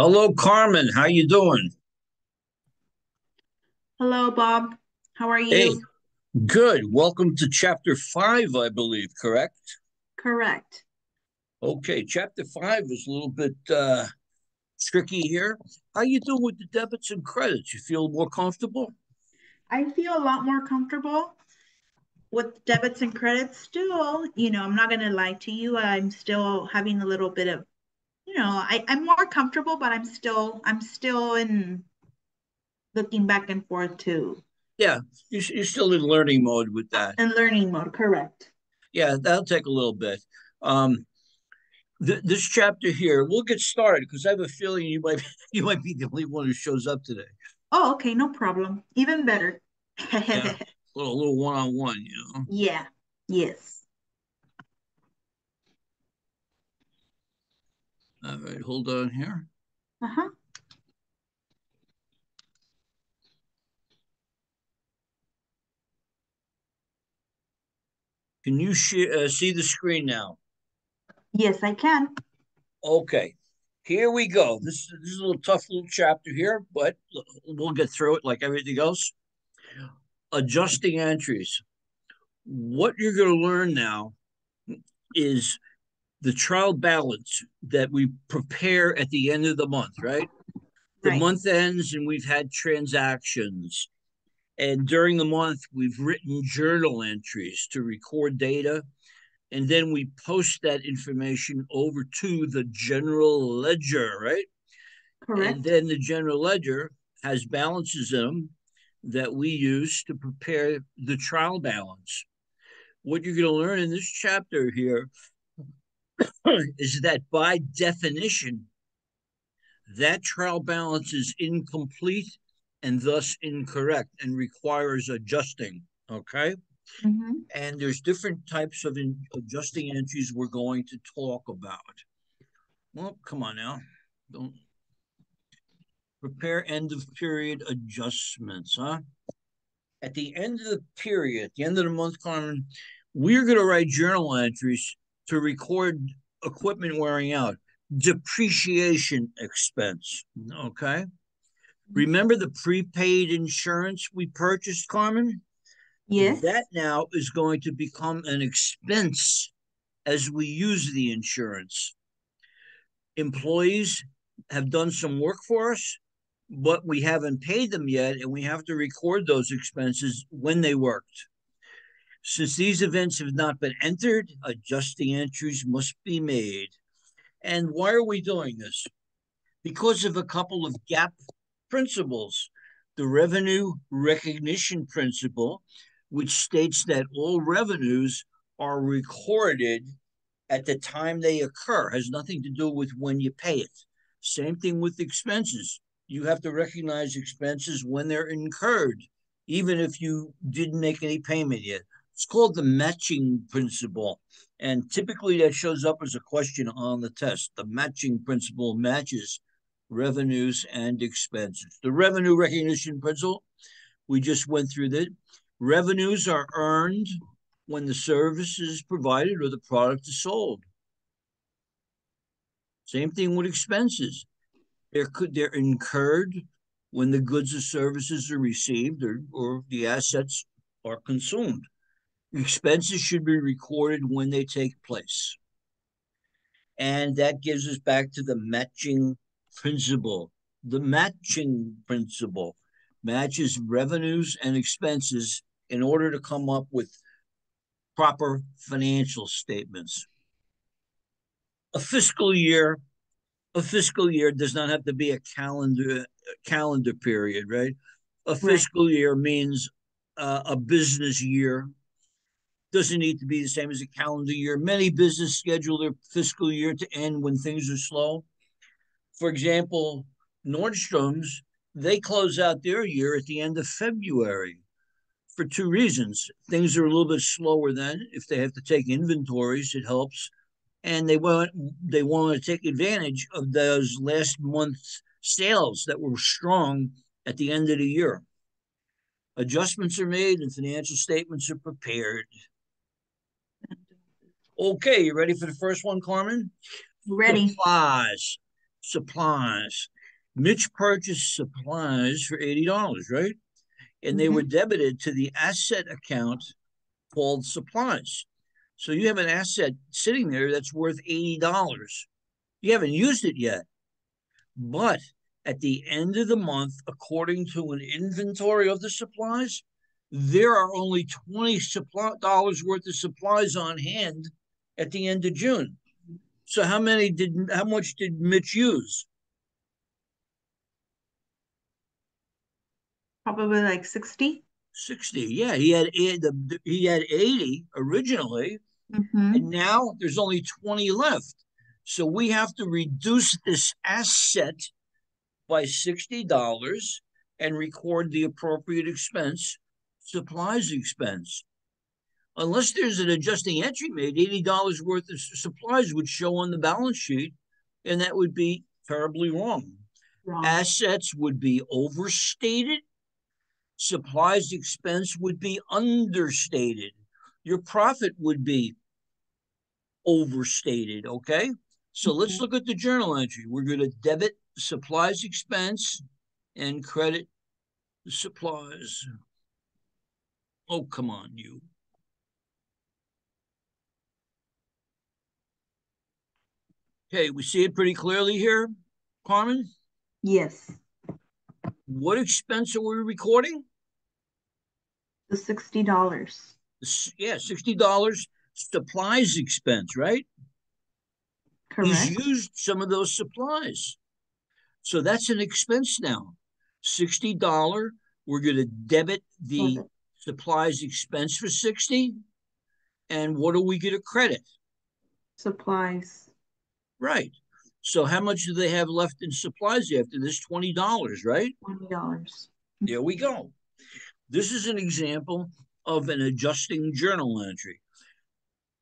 Hello, Carmen. How you doing? Hello, Bob. How are Hey, you? good. Welcome to chapter five, I believe, correct? Correct. Okay, chapter five is a little bit uh tricky here. How you doing with the debits and credits? You feel more comfortable? I feel a lot more comfortable with debits and credits still. You know, I'm not going to lie to you. I'm still having a little bit of, you know, I, I'm more comfortable, but I'm still, I'm still in looking back and forth too. Yeah, you- you're still in learning mode with that. In learning mode, correct. Yeah, that'll take a little bit. Um, th this chapter here, we'll get started because I have a feeling you might you might be the only one who shows up today. Oh, okay, no problem. Even better. Yeah, a little, little one-on-one, you know. Yeah, yes. All right, hold on here. Uh-huh. Can you uh, see the screen now? Yes, I can. Okay, here we go. This, is- this is a little tough little chapter here, but we'll get through it like everything else. Adjusting entries. What you're going to learn now is the trial balance that we prepare at the end of the month, right? The Right. month ends and we've had transactions. And during the month, we've written journal entries to record data. And then we post that information over to the general ledger, right? Correct. And then the general ledger has balances in them that we use to prepare the trial balance. What you're going to learn in this chapter here is that by definition, that trial balance is incomplete and thus incorrect and requires adjusting. Okay. hmm And there's different types of in- adjusting entries we're going to talk about. Well, come on now. Don't prepare end of period adjustments, huh? At the end of the period, at the end of the month, Carmen, we're going to write journal entries to record equipment wearing out, depreciation expense. Okay. Mm-hmm. Remember the prepaid insurance we purchased, Carmen? Yes. That now is going to become an expense as we use the insurance. Employees have done some work for us, but we haven't paid them yet, and we have to record those expenses when they worked. Since these events have not been entered, adjusting entries must be made. And why are we doing this? Because of a couple of GAAP principles. The revenue recognition principle, which states that all revenues are recorded at the time they occur, has nothing to do with when you pay it. Same thing with expenses. You have to recognize expenses when they're incurred, even if you didn't make any payment yet. It's called the matching principle. And typically that shows up as a question on the test. The matching principle matches revenues and expenses. The revenue recognition principle, we just went through that. Revenues are earned when the service is provided or the product is sold. Same thing with expenses. They're they're incurred when the goods or services are received or, or the assets are consumed. Expenses should be recorded when they take place. And that gives us back to the matching principle. The matching principle matches revenues and expenses in order to come up with proper financial statements. A fiscal year, a fiscal year does not have to be a calendar calendar period, right? A Right. fiscal year means uh, a business year. Doesn't need to be the same as a calendar year. Many business schedule their fiscal year to end when things are slow. For example, Nordstrom's, they close out their year at the end of February for two reasons. Things are a little bit slower then. If they have to take inventories, it helps. And they want they want to take advantage of those last month's sales that were strong at the end of the year. Adjustments are made and financial statements are prepared. Okay, you ready for the first one, Carmen? Ready. Supplies. supplies. Mitch purchased supplies for $80, right? And they were mm-hmm. debited to the asset account called supplies. So you have an asset sitting there that's worth $80. You haven't used it yet. But at the end of the month, according to an inventory of the supplies, there are only twenty supply dollars dollars worth of supplies on hand at the end of June. So how many did how much did Mitch use? Probably like 60. 60. Yeah, he had he had 80 originally, Mhm. and now there's only 20 left. So we have to reduce this asset by $60 and record the appropriate expense, supplies expense. Unless there's an adjusting entry made, $80 worth of supplies would show on the balance sheet, and that would be terribly wrong. Wrong. Assets would be overstated, supplies expense would be understated, your profit would be overstated. Okay. So let's Mhm. look at the journal entry. We're going to debit supplies expense and credit supplies. Oh, come on, you. Okay, we see it pretty clearly here, Carmen. Yes, What expense are we recording? the $60. Yeah, sixty dollars supplies expense, right? Correct. He's used some of those supplies. So that's an expense now. Sixty dollar, we're gonna debit the Debit. supplies expense for sixty. And what do we get a credit? Supplies. Right. So how much do they have left in supplies after this? Twenty dollars, right? $20. There we go. This is an example of an adjusting journal entry.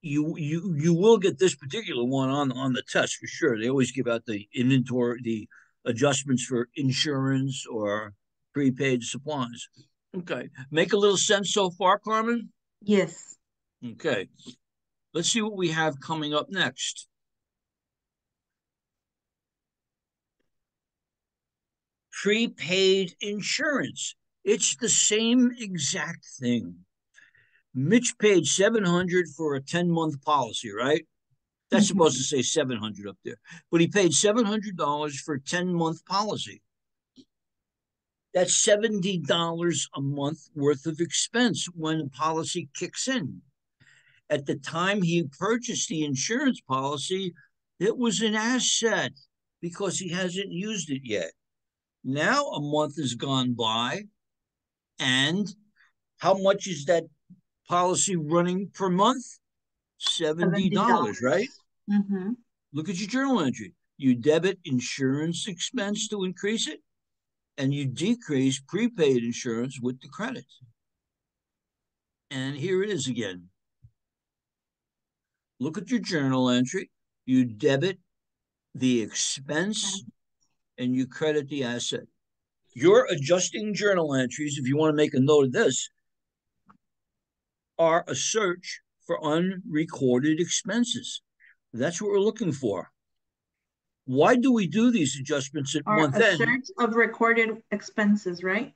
You you you will get this particular one on on the test for sure. They always give out the inventory, the adjustments for insurance or prepaid supplies. Okay, make a little sense so far, Carmen. Yes. Okay, let's see what we have coming up next. Prepaid insurance. It's the same exact thing. Mitch paid 700 for a 10 month policy, right? That's Mhm. supposed to say 700 up there, but he paid $700 for a 10 month policy. That's $70 a month worth of expense when the policy kicks in. At the time he purchased the insurance policy, it was an asset because he hasn't used it yet. Now a month has gone by, and how much is that policy running per month? $70, right? Mm-hmm. Look at your journal entry. You debit insurance expense to increase it, and you decrease prepaid insurance with the credit. And here it is again. Look at your journal entry. You debit the expense and you credit the asset. Your adjusting journal entries, if you want to make a note of this, are a search for unrecorded expenses. That's what we're looking for. Why do we do these adjustments at Or month a end? search of recorded expenses, right?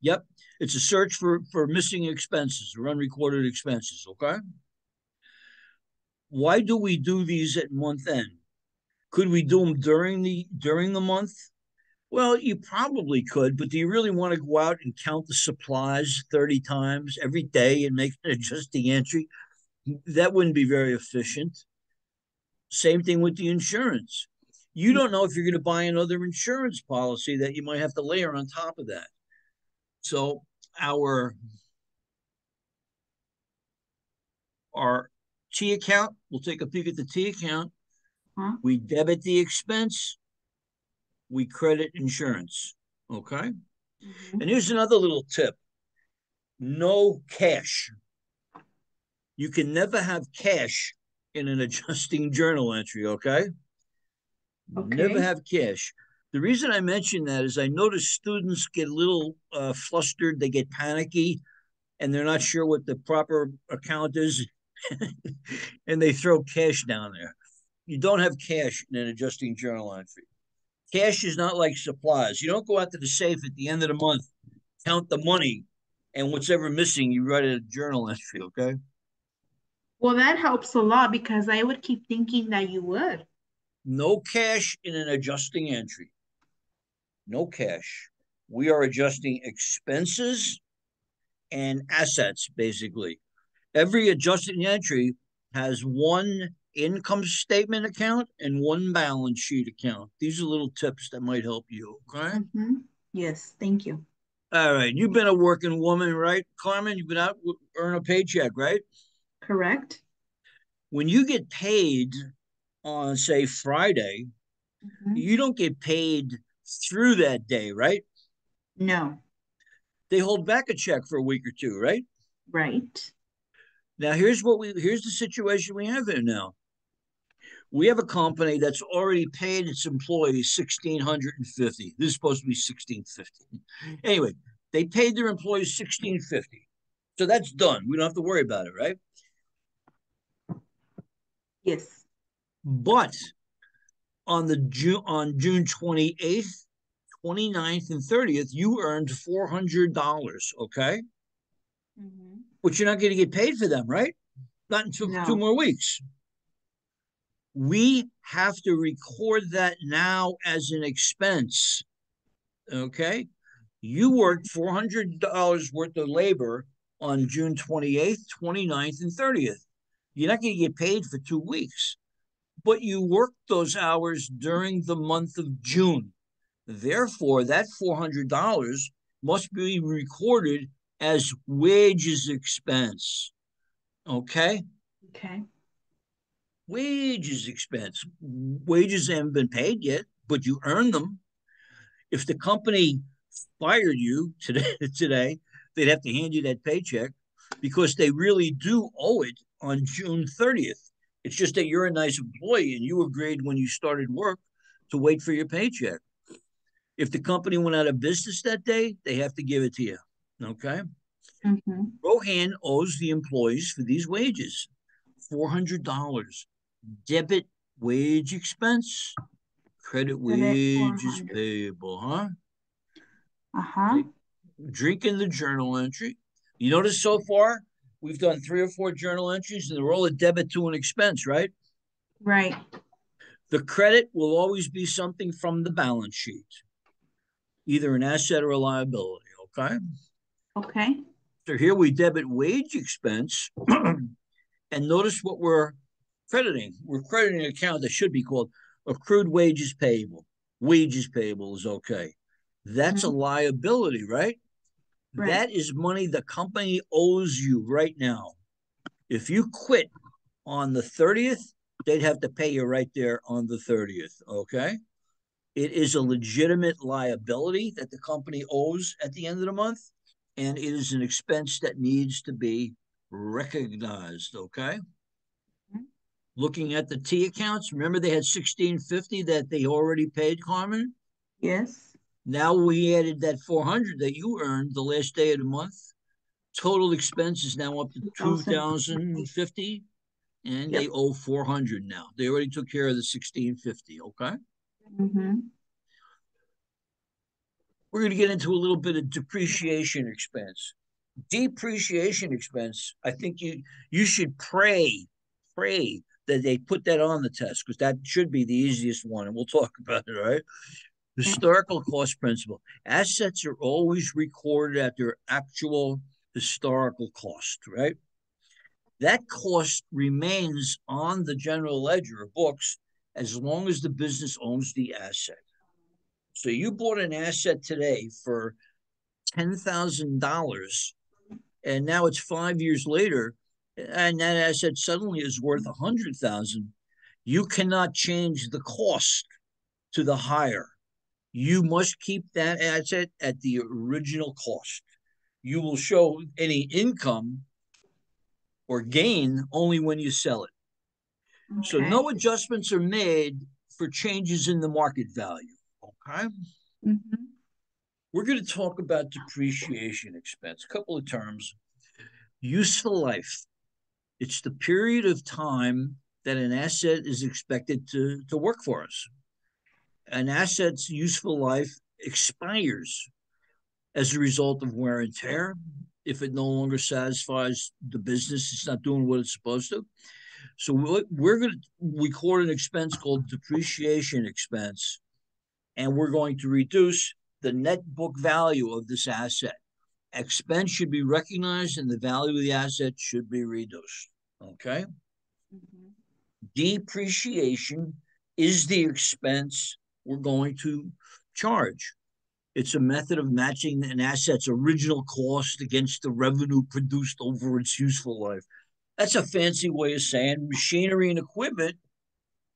Yep, it's a search for for missing expenses or unrecorded expenses. Okay. Why do we do these at month end? Could we do them during the during the month? Well, you probably could, but do you really want to go out and count the supplies 30 times every day and make an adjusting entry? That wouldn't be very efficient. Same thing with the insurance. You hmm. don't know if you're going to buy another insurance policy that you might have to layer on top of that. So our our T account, we'll take a peek at the T account. Huh? We debit the expense, we credit insurance. Okay. Mhm. And here's another little tip no cash. You can never have cash in an adjusting journal entry. Okay. Never have cash. The reason I mention that is I notice students get a little uh, flustered, they get panicky, and they're not sure what the proper account is, and they throw cash down there. You don't have cash in an adjusting journal entry. Cash is not like supplies. You don't go out to the safe at the end of the month, count the money, and what's ever missing, you write a journal entry, okay? Well, that helps a lot because I would keep thinking that you would. No cash in an adjusting entry. No cash. We are adjusting expenses and assets, basically. Every adjusting entry has one income statement account and one balance sheet account. These are little tips that might help you. Okay. Mm-hmm. Yes, thank you. All right. You've been a working woman, right, Carmen? You've been out earn a paycheck, right? Correct. When you get paid on, say, Friday, mm-hmm. you don't get paid through that day, right? No. They hold back a check for a week or two, right? Right. Now here's what we here's the situation we have here now. We have a company that's already paid its employees sixteen hundred and fifty. This is supposed to be sixteen fifty. Anyway, they paid their employees sixteen fifty, so that's done. We don't have to worry about it, right? Yes. But on the June on June twenty eighth, 29th, and thirtieth, you earned four hundred dollars. Okay. Mm-hmm. Which you're not going to get paid for them, right? Not until no. two more weeks we have to record that now as an expense. Okay. You worked $400 worth of labor on June 28th, 29th, and 30th. You're not going to get paid for two weeks, but you worked those hours during the month of June. Therefore, that $400 must be recorded as wages expense. Okay? Okay wages expense. Wages haven't been paid yet, but you earn them. If the company fired you today, today, they'd have to hand you that paycheck because they really do owe it on June 30th. It's just that you're a nice employee and you agreed when you started work to wait for your paycheck. If the company went out of business that day, they have to give it to you. Okay. Mm-hmm. Rohan owes the employees for these wages $400 debit wage expense, credit wages payable, huh? Uh huh. Drinking the journal entry. You notice so far we've done three or four journal entries and they're all a debit to an expense, right? Right. The credit will always be something from the balance sheet, either an asset or a liability. Okay. Okay. So here we debit wage expense. and notice what we're crediting. We're crediting an account that should be called accrued wages payable. Wages payable is okay. That's mm-hmm. a liability, right? right? That is money the company owes you right now. If you quit on the 30th, they'd have to pay you right there on the 30th, okay? It is a legitimate liability that the company owes at the end of the month, and it is an expense that needs to be recognized, okay? Looking at the T accounts. Remember they had 1650 that they already paid, Carmen? Yes. Now we added that 400 that you earned the last day of the month. Total expense is now up to 2050 and yep. they owe 400 now. They already took care of the 1650, okay? Mm-hmm. We're going to get into a little bit of depreciation expense. Depreciation expense, I think you you should pray, pray that they put that on the test because that should be the easiest one, and we'll talk about it. Right? Historical cost principle. Assets are always recorded at their actual historical cost, right? That cost remains on the general ledger of books as long as the business owns the asset. So you bought an asset today for $10,000 and now it's five years later and that asset suddenly is worth a hundred thousand, you cannot change the cost to the higher. You must keep that asset at the original cost. You will show any income or gain only when you sell it. Okay. So no adjustments are made for changes in the market value. Okay. Mm-hmm. We're going to talk about depreciation expense. A couple of terms. Useful life. It's the period of time that an asset is expected to, to work for us. an asset's useful life expires as a result of wear and tear. If it no longer satisfies the business, it's not doing what it's supposed to. So we're going to record an expense called depreciation expense, and we're going to reduce the net book value of this asset. Expense should be recognized and the value of the asset should be reduced. Okay? Mm-hmm. Depreciation is the expense we're going to charge. It's a method of matching an asset's original cost against the revenue produced over its useful life. That's a fancy way of saying machinery and equipment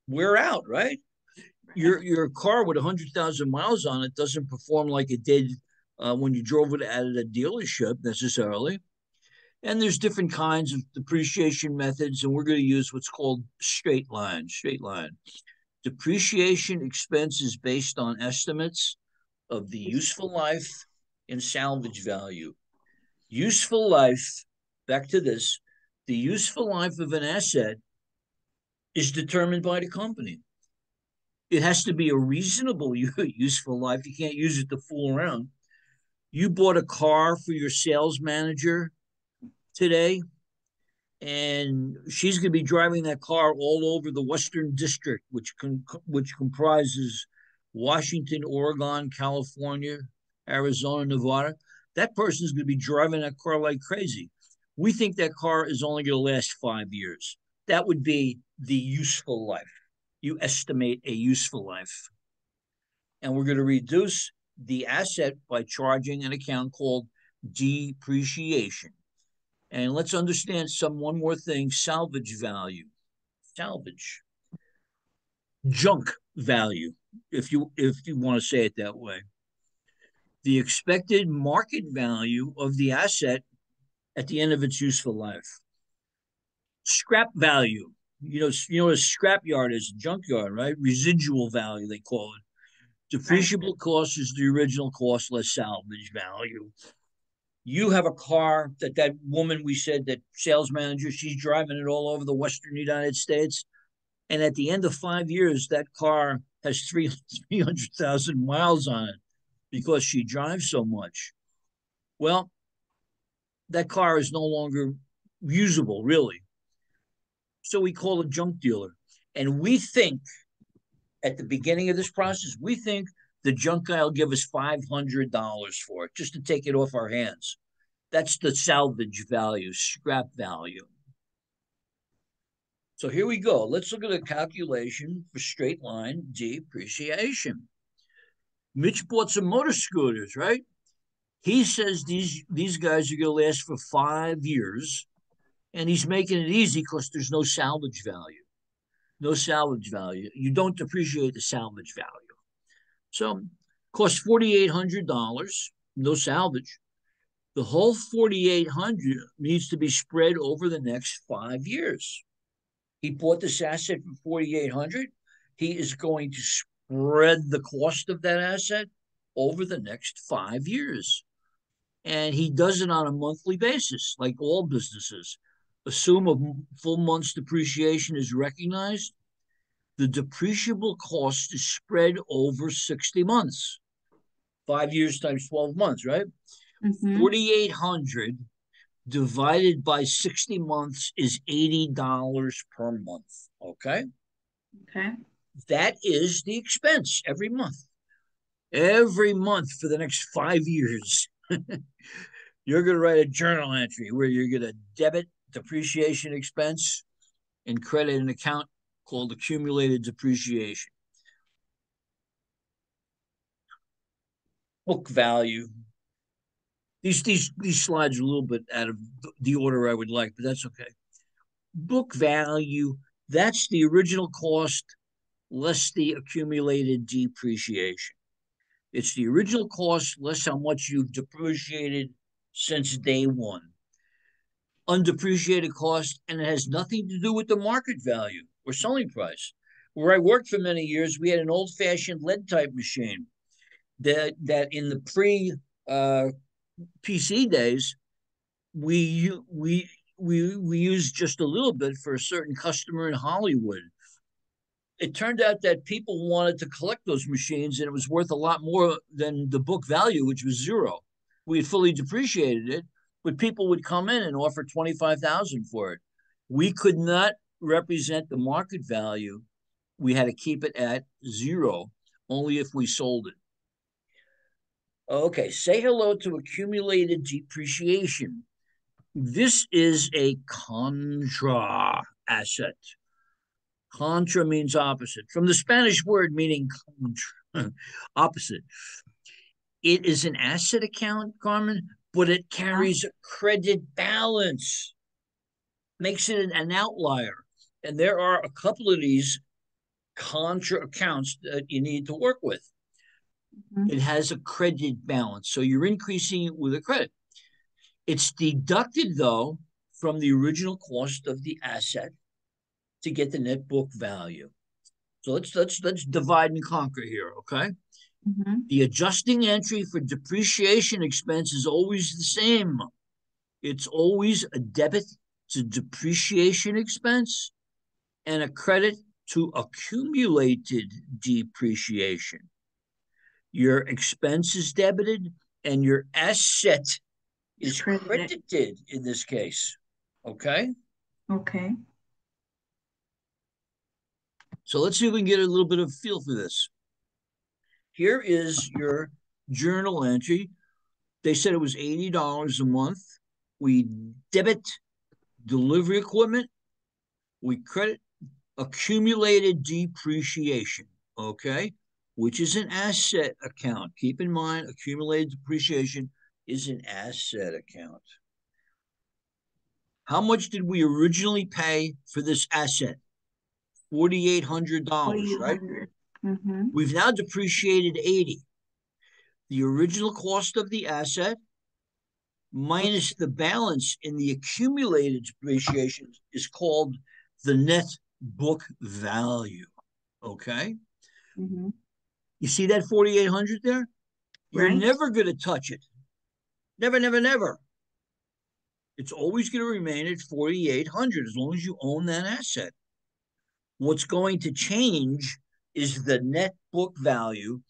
wear out, right? Your your car with hundred thousand miles on it doesn't perform like it did uh, when you drove it at a dealership necessarily. And there's different kinds of depreciation methods, and we're going to use what's called straight line. Straight line. Depreciation expense is based on estimates of the useful life and salvage value. Useful life, back to this, the useful life of an asset is determined by the company. It has to be a reasonable useful life. You can't use it to fool around. You bought a car for your sales manager today, and she's going to be driving that car all over the Western District, which con- which comprises Washington, Oregon, California, Arizona, Nevada. That person's going to be driving that car like crazy we think that car is only going to last five years. That would be the useful life. You estimate a useful life. And we're going to reduce the asset by charging an account called depreciation. And let's understand some one more thing salvage value. Salvage. Junk value, if you if you want to say it that way. The expected market value of the asset at the end of its useful life. Scrap value, you know, you know, a scrap yard is a junkyard, right? Residual value, they call it. Depreciable cost is the original cost less salvage value. You have a car that that woman we said that sales manager, she's driving it all over the Western United States. And at the end of five years, that car has 300,000 miles on it because she drives so much. Well, that car is no longer usable, really. So we call a junk dealer. And we think at the beginning of this process, we think the junk guy will give us $500 for it just to take it off our hands. That's the salvage value, scrap value. So here we go. Let's look at a calculation for straight line depreciation. Mitch bought some motor scooters, right? He says these these guys are going to last for five years, and he's making it easy because there's no salvage value. No salvage value. You don't depreciate the salvage value. So, hundred dollars. No salvage. The whole forty eight hundred needs to be spread over the next five years. He bought this asset for forty eight hundred. He is going to spread the cost of that asset over the next five years and he does it on a monthly basis, like all businesses. Assume a full month's depreciation is recognized. The depreciable cost is spread over 60 months, five years times 12 months, right? Mm-hmm. 4,800 divided by 60 months is $80 per month. Okay. Okay. That is the expense every month. Every month for the next five years. you're going to write a journal entry where you're going to debit depreciation expense and credit an account called accumulated depreciation. Book value. These these these slides are a little bit out of the order I would like, but that's okay. Book value, that's the original cost less the accumulated depreciation. It's the original cost less how much you've depreciated since day one. Undepreciated cost, and it has nothing to do with the market value or selling price. Where I worked for many years, we had an old fashioned lead type machine that, that in the pre uh, PC days, we, we, we, we used just a little bit for a certain customer in Hollywood it turned out that people wanted to collect those machines and it was worth a lot more than the book value, which was zero. We had fully depreciated it, but people would come in and offer 25,000 for it. We could not represent the market value. We had to keep it at zero, only if we sold it. Okay, say hello to accumulated depreciation. This is a contra asset. Contra means opposite, from the Spanish word meaning contra, opposite. It is an asset account, Carmen, but it carries a credit balance, makes it an outlier. And there are a couple of these contra accounts that you need to work with. Mm-hmm. It has a credit balance. So you're increasing it with a credit. It's deducted, though, from the original cost of the asset to get the net book value. So let's let's let's divide and conquer here, okay? Mm-hmm. The adjusting entry for depreciation expense is always the same. It's always a debit to depreciation expense and a credit to accumulated depreciation your expense is debited and your asset is credited. in this case. Okay. Okay. So let's see if we can get a little bit of feel for this. Here is your journal entry. They said it was $80 a month. We debit delivery equipment. We credit accumulated depreciation. Okay which is an asset account. Keep in mind, accumulated depreciation is an asset account. How much did we originally pay for this asset? $4,800, right? Mm-hmm. We've now depreciated 80. The original cost of the asset minus the balance in the accumulated depreciation is called the net book value. Okay? Mm-hmm. You see that 4,800 there? You're right. never going to touch it. Never, never, never. It's always going to remain at 4,800 as long as you own that asset. What's going to change is the net book value,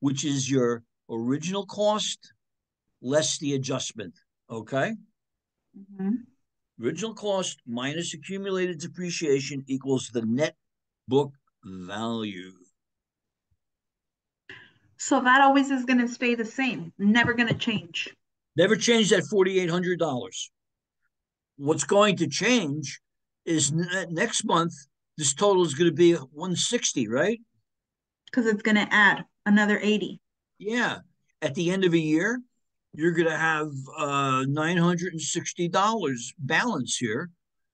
which is your original cost less the adjustment. Okay? Mm-hmm. Original cost minus accumulated depreciation equals the net book value. So that always is going to stay the same, never going to change. Never change that $4,800. What's going to change is uh, next month, this total is going to be 160, right? Because it's going to add another 80. Yeah. At the end of a year, you're going to have uh, $960 balance here.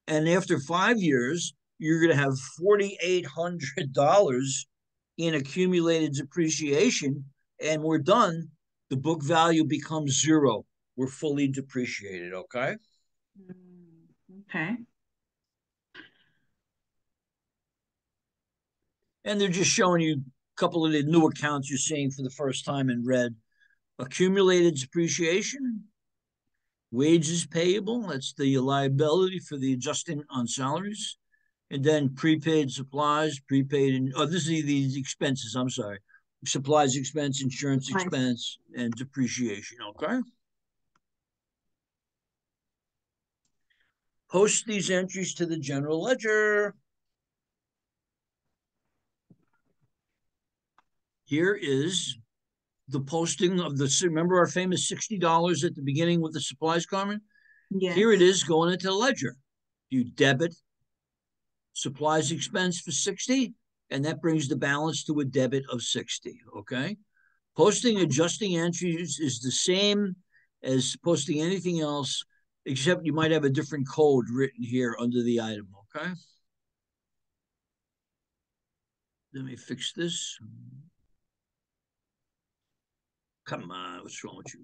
And after five years, you're going to have $4,800 in accumulated depreciation and we're done, the book value becomes zero. We're fully depreciated, okay? Mm, okay. And they're just showing you a couple of the new accounts you're seeing for the first time in red. Accumulated depreciation, wages payable, that's the liability for the adjusting on salaries and then prepaid supplies, prepaid, and oh, this is these expenses. I'm sorry, supplies expense, insurance expense, and depreciation. Okay. Post these entries to the general ledger. Here is the posting of the, remember our famous $60 at the beginning with the supplies, Carmen? Yes. Here it is going into the ledger. You debit supplies expense for 60, and that brings the balance to a debit of 60, okay? Posting adjusting entries is the same as posting anything else, except you might have a different code written here under the item, okay? Let me fix this. Come on, what's wrong with you?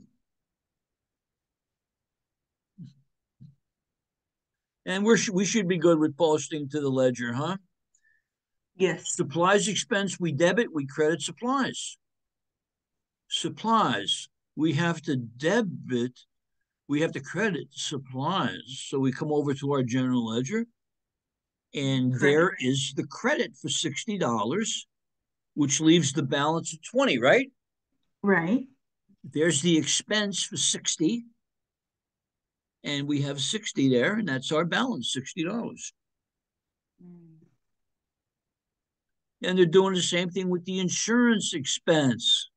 And we're we should be good with posting to the ledger, huh? Yes. Supplies expense, we debit, we credit supplies. Supplies, we have to debit, we have to credit supplies. So we come over to our general ledger. And Correct. there is the credit for $60, which leaves the balance of 20, right? Right. There's the expense for 60. And we have 60 there, and that's our balance, $60. Hmm. And they're doing the same thing with the insurance expense.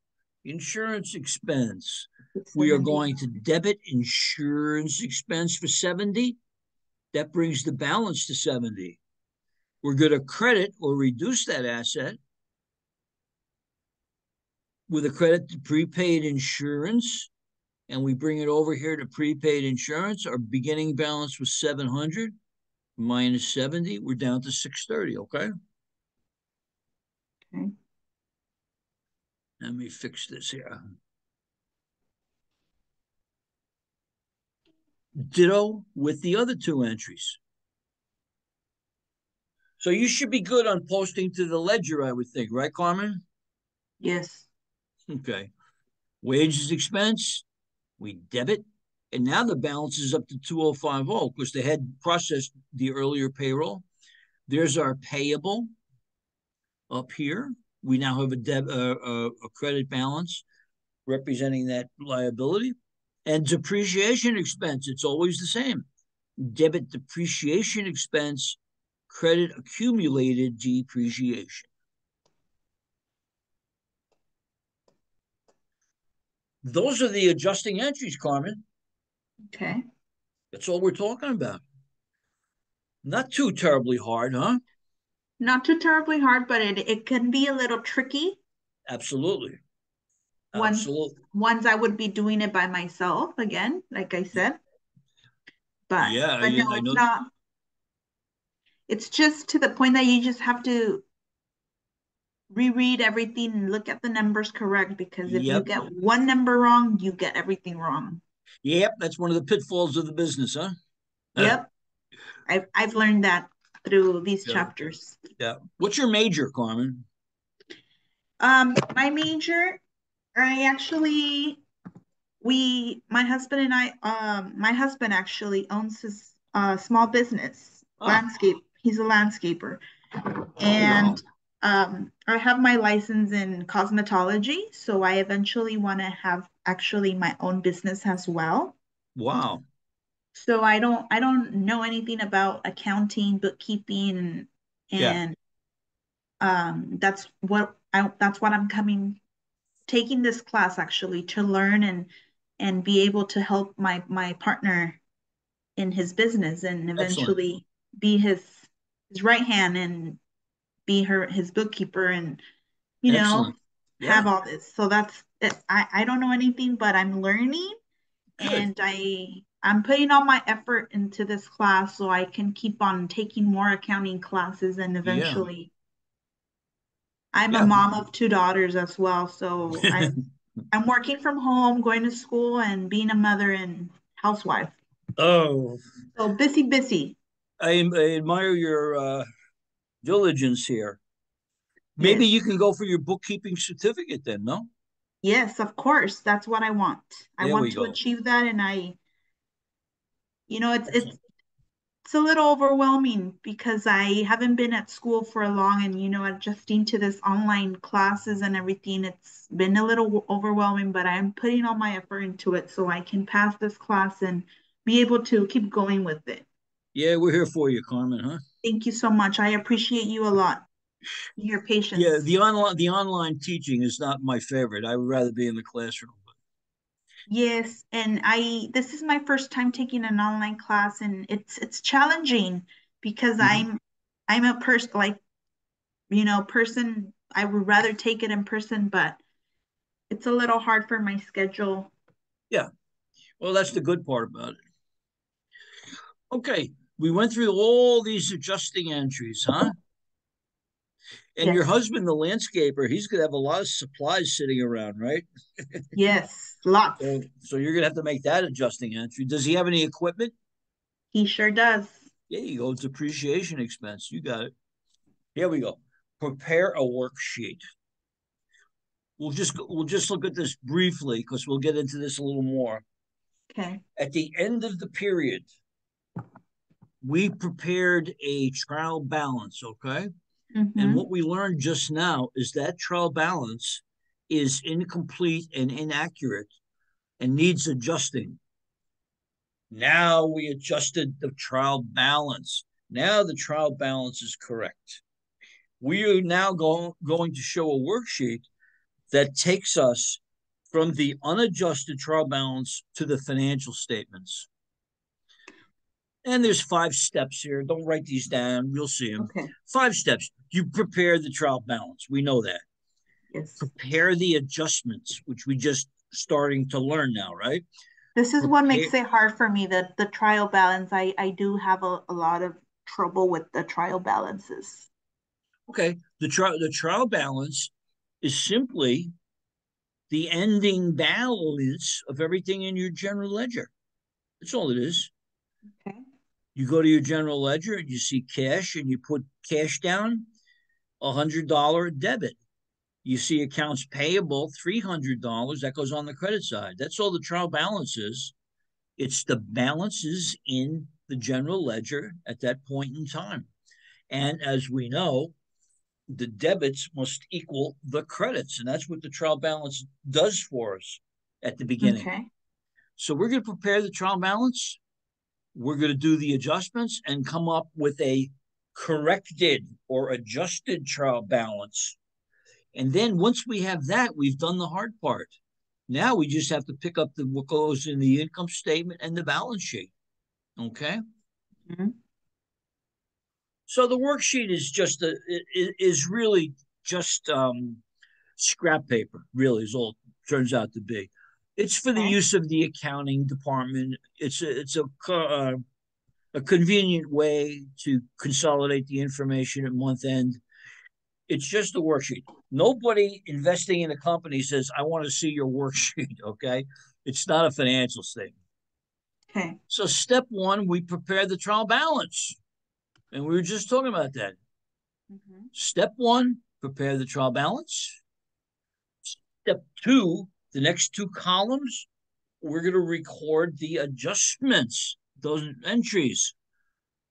Insurance expense. It's We are going to debit insurance expense for 70. That brings the balance to 70. We're going to credit or reduce that asset with a credit to prepaid insurance. And we bring it over here to prepaid insurance. Our beginning balance was 700 minus 70. We're down to 630. Okay. Okay. Let me fix this here. Ditto with the other two entries. So you should be good on posting to the ledger, I would think, right, Carmen? Yes. Okay. Wages expense, we debit, and now the balance is up to 2050 because they had processed the earlier payroll. There's our payable up here. We now have a deb uh, uh, a credit balance representing that liability. And depreciation expense, it's always the same. Debit depreciation expense, credit accumulated depreciation. Those are the adjusting entries, Carmen. Okay. That's all we're talking about. Not too terribly hard, huh? Not too terribly hard, but it, it can be a little tricky. Absolutely. One- Absolutely. Ones I would be doing it by myself again, like I said. But, Yeah, but I- no, I it's not. It's just to the point that you just have to reread everything and look at the numbers correct because if you get one number wrong, you get everything wrong. Yep, that's one of the pitfalls of the business, huh? Uh, Yep. I've I've learned that through these Yeah. chapters. Yeah. What's your major, Carmen? Um, my major, I actually, we, my husband and I, um, my husband actually owns his uh small business, Oh. landscape. He's a landscaper. And um, I have my license in cosmetology, so I eventually want to have actually my own business as well. Wow. So I don't I don't know anything about accounting, bookkeeping, Yeah. and um that's what I that's what I'm coming taking this class actually to learn and and be able to help my my partner in his business and eventually be his his right hand and be her his bookkeeper and you know Yeah. have all this. So that's it. I I don't know anything, but I'm learning Good. and I I'm putting all my effort into this class so I can keep on taking more accounting classes and eventually I'm Yeah. a mom of two daughters as well, so I'm I'm working from home, going to school and being a mother and housewife. oh, So busy, busy. I, I admire your uh, diligence here. Maybe Yes. you can go for your bookkeeping certificate then, no? Yes, of course. That's what I want. I There want to go. achieve that and I, you know, it's it's it's a little overwhelming because I haven't been at school for a long and you know, adjusting to this online classes and everything, it's been a little overwhelming, but I'm putting all my effort into it so I can pass this class and be able to keep going with it. Yeah, we're here for you, Carmen, huh? Thank you so much. I appreciate you a lot. Your patience. Yeah, the online the online teaching is not my favorite. I would rather be in the classroom. Yes, and I this is my first time taking an online class and it's it's challenging because Mhm. I'm I'm a person like you know, person I would rather take it in person, but it's a little hard for my schedule. Yeah. Well, that's the good part about it. Okay, we went through all these adjusting entries, huh? And your husband, the landscaper, he's gonna have a lot of supplies sitting around, right? Yes, lots. So, so you're gonna have to make that adjusting entry. Does he have any equipment? He sure does. There you go. Depreciation expense. You got it. Here we go. Prepare a worksheet. We'll just we'll just look at this briefly because we'll get into this a little more. Okay. At the end of the period, we prepared a trial balance, okay? Mhm. And what we learned just now is that trial balance is incomplete and inaccurate and needs adjusting. Now we adjusted the trial balance. Now the trial balance is correct. We are now go- going to show a worksheet that takes us from the unadjusted trial balance to the financial statements. And there's five steps here. Don't write these down. You'll see them. Okay, Five steps. You prepare the trial balance. We know that. yes. Prepare the adjustments, which we just starting to learn now, right? This is what makes it hard for me, the, the trial balance. I, I do have a, a lot of trouble with the trial balances. Okay. The trial the trial balance is simply the ending balance of everything in your general ledger. That's all it is. Okay. You go to your general ledger and you see cash and you put cash down, a hundred dollar debit. You see accounts payable, three hundred dollars. That goes on the credit side. That's all the trial balance is. It's the balances in the general ledger at that point in time. And as we know, the debits must equal the credits, and that's what the trial balance does for us at the beginning. Okay, So we're going to prepare the trial balance. We're going to do the adjustments and come up with a corrected or adjusted trial balance. And then once we have that, we've done the hard part. Now we just have to pick up the what goes in the income statement and the balance sheet. Okay. Mhm. So the worksheet is just a is really just um, scrap paper. Really, is all it turns out to be. It's for the Okay. use of the accounting department. It's a it's a uh, a convenient way to consolidate the information at month end. It's just a worksheet. Nobody investing in a company says, "I want to see your worksheet." Okay, it's not a financial statement. okay, So step one, we prepare the trial balance, and we were just talking about that. Mhm. Step one, prepare the trial balance. Step two, the next two columns, we're going to record the adjustments, those entries.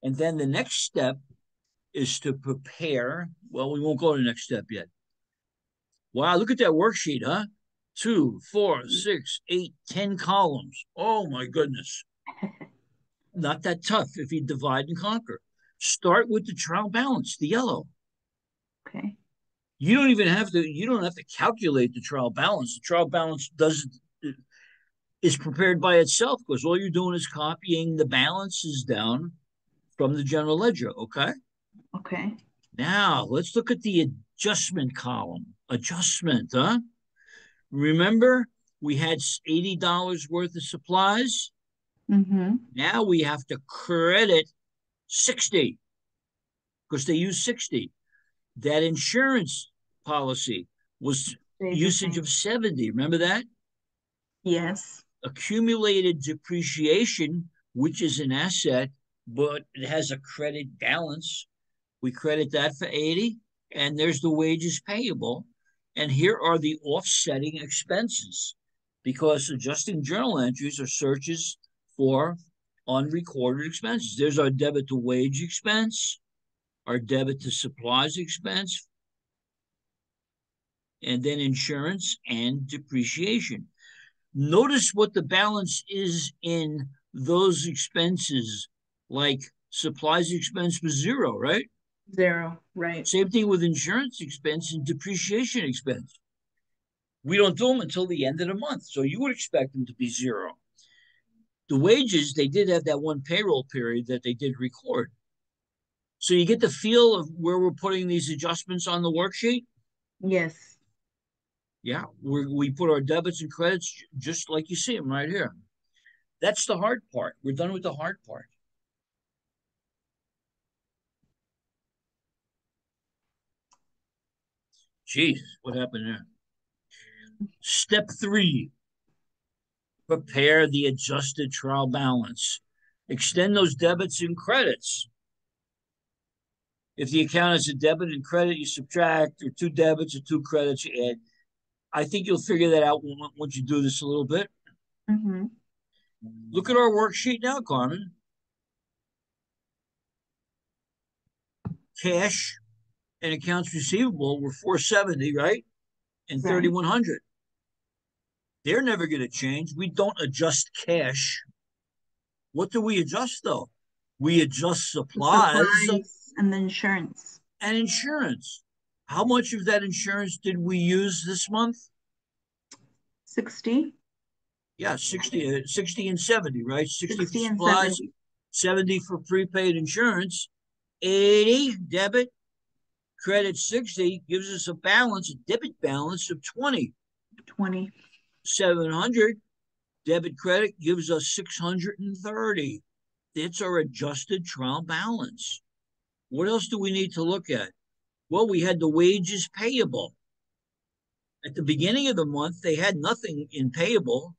And then the next step is to prepare. Well, we won't go to the next step yet. Wow, look at that worksheet, huh? Two, four, six, eight, ten columns. Oh my goodness. Not that tough if you divide and conquer. Start with the trial balance, the yellow. okay, You don't even have to. You don't have to calculate the trial balance. The trial balance doesn't is prepared by itself because all you're doing is copying the balances down from the general ledger. Okay. okay, Now let's look at the adjustment column. Adjustment, huh? Remember, we had eighty dollars worth of supplies. mm-hmm, Now we have to credit sixty because they use sixty. That insurance policy was usage of 70. Remember that? Yes, Accumulated depreciation, which is an asset, but it has a credit balance. We credit that for 80, and there's the wages payable. And here are the offsetting expenses because adjusting journal entries are searches for unrecorded expenses. There's our debit to wage expense, our debit to supplies expense, and then insurance and depreciation. Notice what the balance is in those expenses, like supplies expense was zero, right? zero, right, Same thing with insurance expense and depreciation expense. We don't do them until the end of the month, so you would expect them to be zero. The wages, they did have that one payroll period that they did record. So you get the feel of where we're putting these adjustments on the worksheet. yes, Yeah, we we put our debits and credits just like you see them right here. That's the hard part. We're done with the hard part. Jeez, what happened there? Step three, prepare the adjusted trial balance. Extend those debits and credits. If the account is a debit and credit, you subtract, or two debits or two credits, you add. I think you'll figure that out once you do this a little bit. mm-hmm, Look at our worksheet now, Carmen. cash and accounts receivable were 470, right? And Right. 3100. They're never going to change. We don't adjust cash. What do we adjust though? We adjust supplies, Supplies and the insurance. and insurance. How much of that insurance did we use this month? Sixty, Yeah, 60, uh, 60 and 70, right? 60, 60 for supplies, 70 for prepaid insurance, 80 debit, credit 60 gives us a balance, a debit balance of 20. twenty. 700 debit credit gives us 630. That's our adjusted trial balance. What else do we need to look at? Well, we had the wages payable. At the beginning of the month, they had nothing in payable.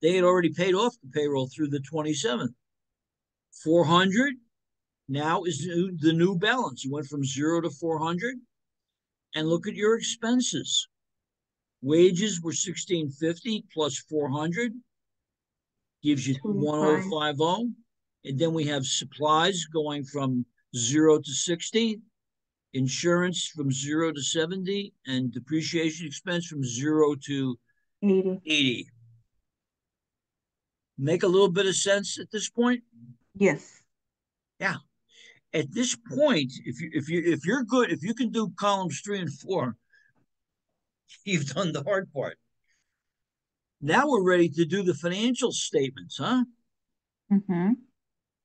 They had already paid off the payroll through the 27th. 400 now is the new, balance. You went from zero to 400. And look at your expenses. Wages were 1650 plus 400 gives you 1050. And then we have supplies going from zero to 60, insurance from zero to 70, and depreciation expense from zero to Eighty. 80. Make a little bit of sense at this point? Yes. Yeah. At this point, if you if you if you're good, if you can do columns three and four, you've done the hard part. Now we're ready to do the financial statements, huh? Mm-hmm.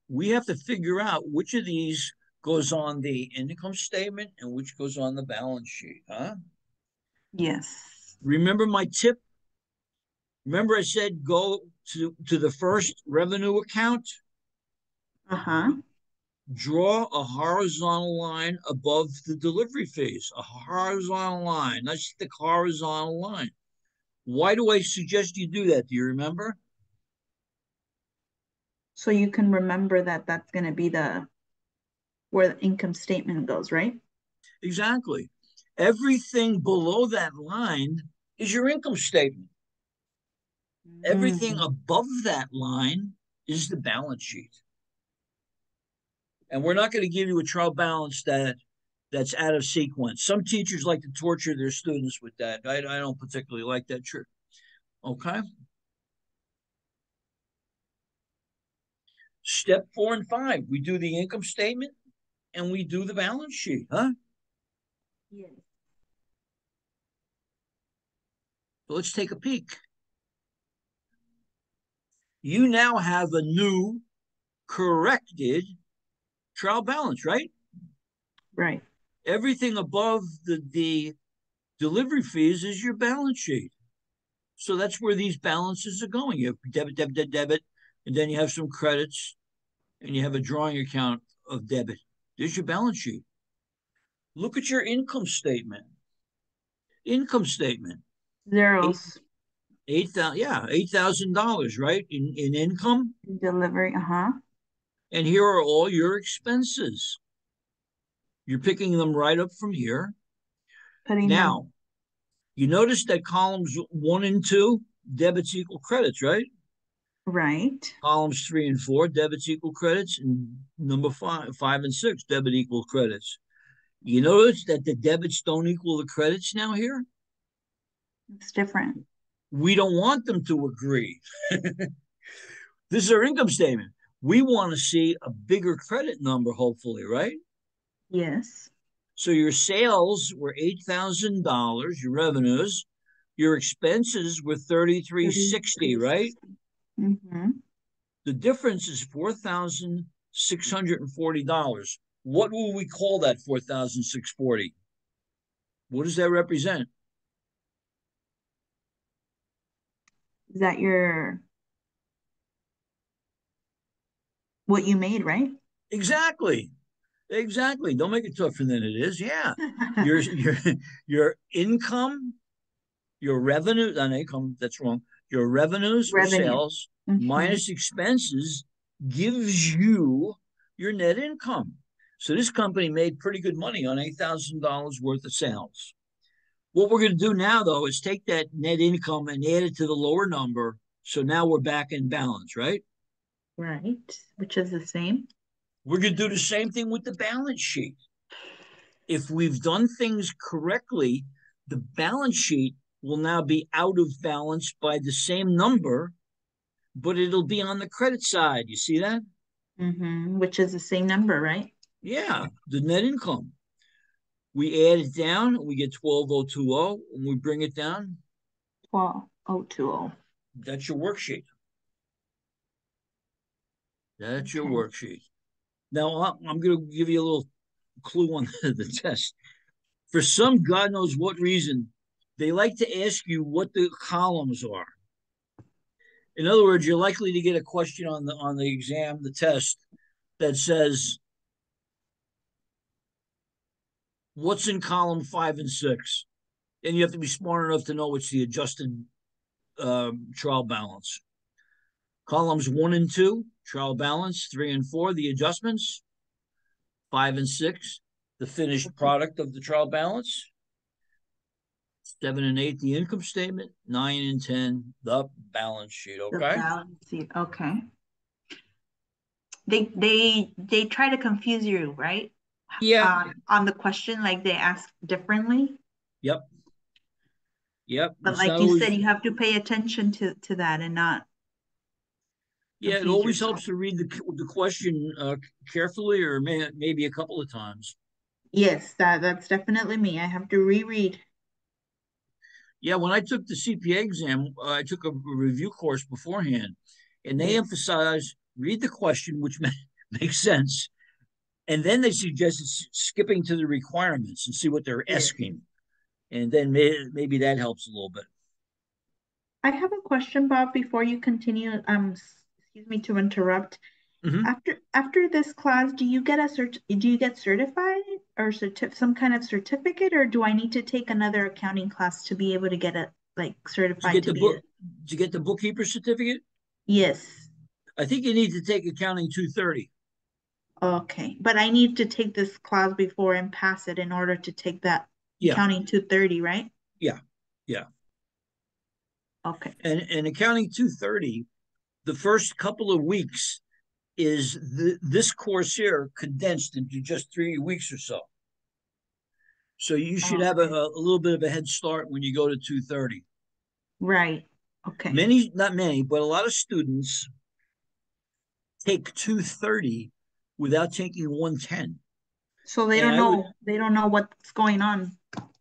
We have to figure out which of these goes on the income statement and which goes on the balance sheet, huh? Yes. Remember my tip? Remember I said go to, to the first revenue account, Uh-huh. draw a horizontal line above the delivery fees, a horizontal line, nice the horizontal line. Why do I suggest you do that? Do you remember? So you can remember that that's gonna be the where the income statement goes, right? Exactly. Everything below that line is your income statement. Everything Mhm. above that line is the balance sheet. And we're not going to give you a trial balance that that's out of sequence. Some teachers like to torture their students with that. I, I don't particularly like that trick. Okay. Step four and five, we do the income statement and we do the balance sheet, huh? Yes. So let's take a peek. You now have a new corrected trial balance, right? Right. Everything above the, the delivery fees is your balance sheet. So that's where these balances are going. You have debit, debit, debit, debit, and then you have some credits, and you have a drawing account of debit. There's your balance sheet. Look at your income statement. Income statement. Zeros. Eight thousand, yeah, eight thousand dollars, right? In in income. Delivery, uh-huh. And here are all your expenses. You're picking them right up from here. Putting them, Now, you notice that columns one and two, debits equal credits, right? Right. Columns three and four, debits equal credits, and number five, five and six, debit equal credits. You notice that the debits don't equal the credits now here? It's different. We don't want them to agree. this is our income statement. We want to see a bigger credit number, hopefully, right? Yes. So your sales were eight thousand dollars, your revenues, your expenses were thirty-three sixty, right? Mm-hmm. The difference is four thousand six hundred and forty dollars. What will we call that four thousand six forty? What does that represent? Is that your what you made, right? Exactly. Exactly. Don't make it tougher than it is. Yeah. your your your income, your revenue, not income, that's wrong. Your revenues or Revenue. sales Mhm. minus expenses gives you your net income. So this company made pretty good money on eight thousand dollars worth of sales. What we're going to do now, though, is take that net income and add it to the lower number. So now we're back in balance, right? Right, which is the same. We're going to do the same thing with the balance sheet. If we've done things correctly, the balance sheet will now be out of balance by the same number, but it'll be on the credit side. You see that? Mm-hmm. Which is the same number, right? Yeah, the net income. We add it down, we get 12020, and we bring it down. 12020. That's your worksheet. That's your worksheet. Now, I'm going to give you a little clue on the test. For some God knows what reason, they like to ask you what the columns are. In other words, you're likely to get a question on the on the exam, the test, that says, "What's in column five and six? And you have to be smart enough to know it's the adjusted um, trial balance. Columns one and two, trial balance. Three and four, the adjustments. Five and six, the finished product of the trial balance. Seven and eight, the income statement. Nine and 10, the balance sheet. Okay. The balance sheet. Okay. They they they try to confuse you, right? Yeah. Uh, on the question, like they ask differently. Yep. Yep. But it's like you always... said, you have to pay attention to to that and not. Yeah, it always yourself. helps to read the the question uh, carefully, or may, maybe a couple of times. Yes, that that's definitely me. I have to reread. Yeah, when I took the CPA exam, uh, I took a review course beforehand, and they yes. emphasize read the question, which makes sense, and then they suggested skipping to the requirements and see what they're asking, and then may, maybe that helps a little bit. I have a question, Bob. Before you continue, um, excuse me to interrupt. Mm-hmm. After after this class, do you get a cert? Do you get certified or certif- some kind of certificate, or do I need to take another accounting class to be able to get a like certified? To get the book, to get the bookkeeper certificate. Yes. I think you need to take accounting two thirty. Okay, but I need to take this class before and pass it in order to take that yeah. accounting two thirty, right? Yeah, yeah. Okay. And and accounting two thirty, the first couple of weeks is the, this course here condensed into just three weeks or so. So you should oh, have a, a little bit of a head start when you go to 230. Right. Okay. Many, not many, but a lot of students take 230 without taking 110. So they and don't know would, they don't know what's going on.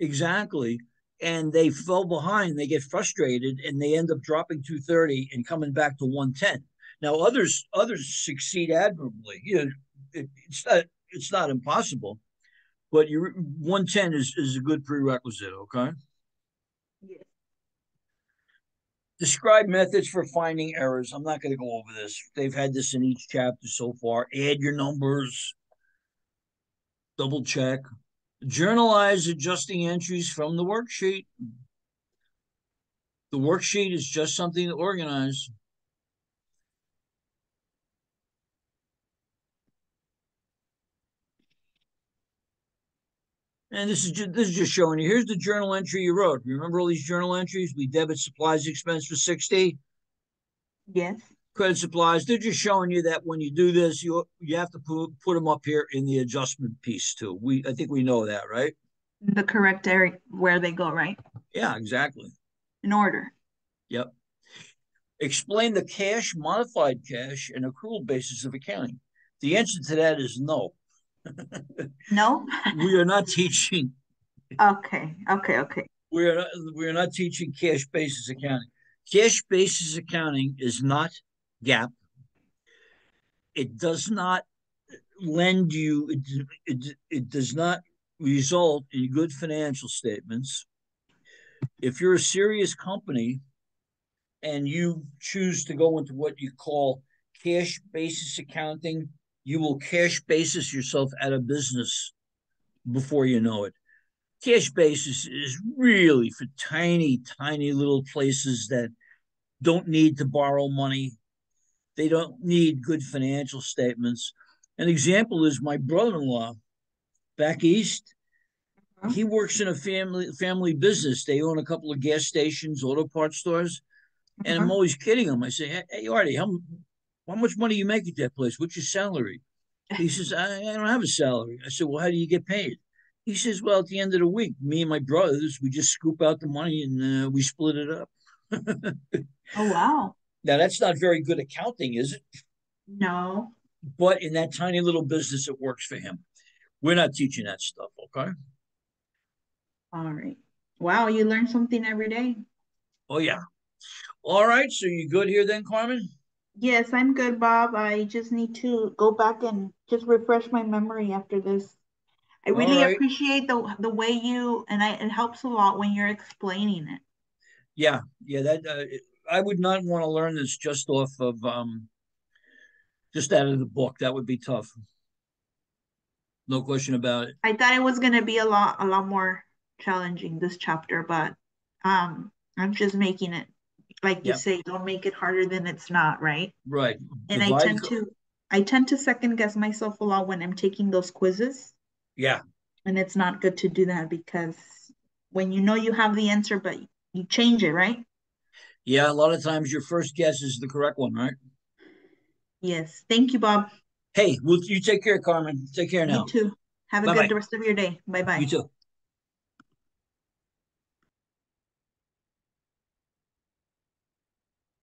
Exactly. And they fell behind, they get frustrated, and they end up dropping 230 and coming back to 110. Now others others succeed admirably. You know, it, it's not it's not impossible, but you 110 is is a good prerequisite. Okay. Yes. Describe methods for finding errors. I'm not going to go over this. They've had this in each chapter so far. Add your numbers. Double check. Journalize adjusting entries from the worksheet. The worksheet is just something to organize. And this is just, this is just showing you. Here's the journal entry you wrote. Remember all these journal entries? We debit supplies expense for 60. Yes. Credit supplies. They're just showing you that when you do this, you you have to put, put them up here in the adjustment piece too. We I think we know that, right? The correct area where they go, right? Yeah, exactly. In order. Yep. Explain the cash, modified cash, and accrual basis of accounting. The answer to that is no no? we are not teaching. Okay, okay, okay. We are not, we are not teaching cash basis accounting. Cash basis accounting is not GAAP. It does not lend you. It, it, it does not result in good financial statements. If you're a serious company and you choose to go into what you call cash basis accounting you will cash basis yourself out of business before you know it. Cash basis is really for tiny, tiny little places that don't need to borrow money. They don't need good financial statements. An example is my brother-in-law back east. He works in a family family business. They own a couple of gas stations, auto parts stores. And I'm uh-huh. always kidding him. I say, Hey, Artie, how, how much money you make at that place? What's your salary? He says, I, I don't have a salary. I said, Well, how do you get paid? He says, "Well, at the end of the week, me and my brothers, we just scoop out the money and uh, we split it up." Oh, wow. now that's not very good accounting, is it? No. But in that tiny little business, it works for him. We're not teaching that stuff, okay? All right. Wow, you learn something every day. Oh yeah. All right. So you good here then, Carmen? Yes, I'm good, Bob. I just need to go back and just refresh my memory after this. I All really right. appreciate the the way you and I it helps a lot when you're explaining it. Yeah, yeah. That uh, I would not want to learn this just off of um, just out of the book. That would be tough. No question about it. I thought it was gonna be a lot a lot more challenging this chapter, but um I'm just making it like you say, don't make it harder than it's not, right? Right. And I tend to I tend to second guess myself a lot when I'm taking those quizzes. Yeah, And it's not good to do that because when you know you have the answer, but you change it, right? yeah. A lot of times your first guess is the correct one, right? Yes. Thank you, Bob. Hey, well, you take care, Carmen. Take care now. You too. Have a Bye-bye. good rest of your day. Bye bye. You too.